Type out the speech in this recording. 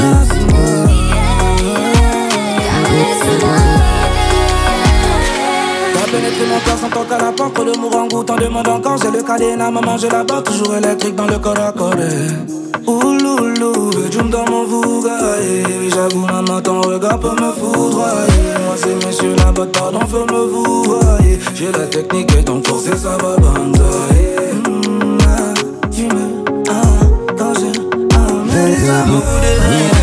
Cause pénétrer mon corps sans porte à la porte. Le mourant goûte en demande encore. J'ai le cadenas, maman, j'ai la barre. Toujours électrique dans le corps à corps. Ouloulou, veux-tu dans mon vouga? Oui, j'avoue, maman, ton regard peut me foudroyer. Moi, c'est messieurs la botte, pardon, feu me vouvoyer. J'ai la technique et ton corps, c'est ça va banzai. Mmh, ah, tu me, ah, quand ah, mais les amours